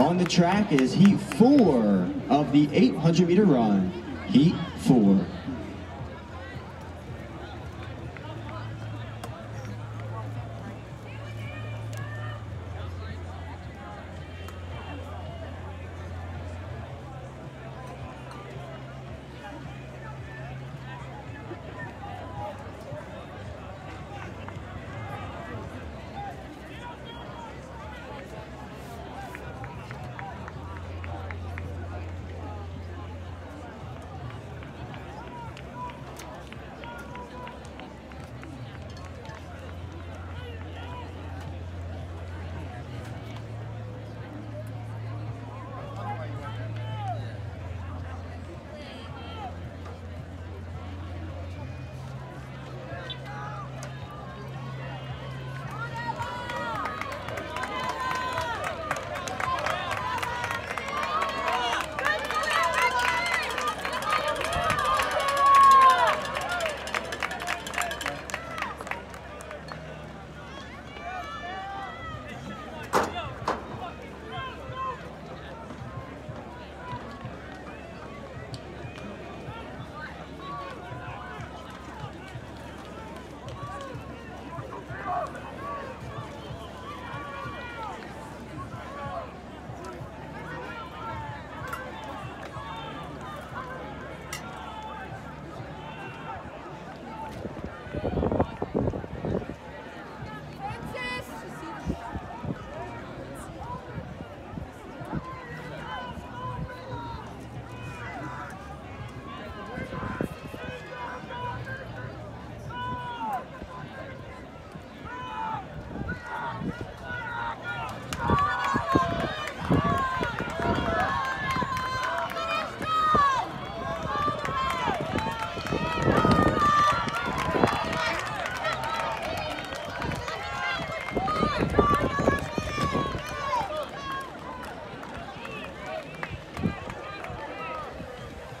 On the track is heat four of the 800 meter run. Heat four.